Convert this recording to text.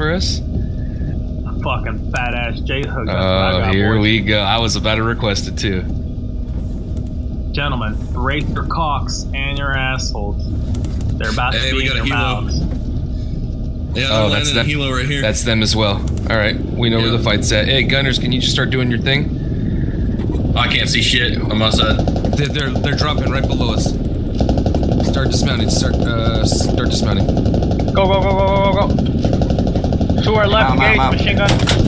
for us? A fucking fat ass J hook. Oh, here we go. I was about to request it too. Gentlemen, brace your cocks and your assholes. They're about Hey, to be in got a your helo. mouths. Yeah, Oh, I'm that's landing a them. helo right here. That's them as well. All right, we know where the fight's at. Hey, gunners, can you just start doing your thing? I can't see shit on my side. They're they're, they're dropping right below us. Start dismounting. Start uh start dismounting. Go, go, go, go, go, go, go. To our left,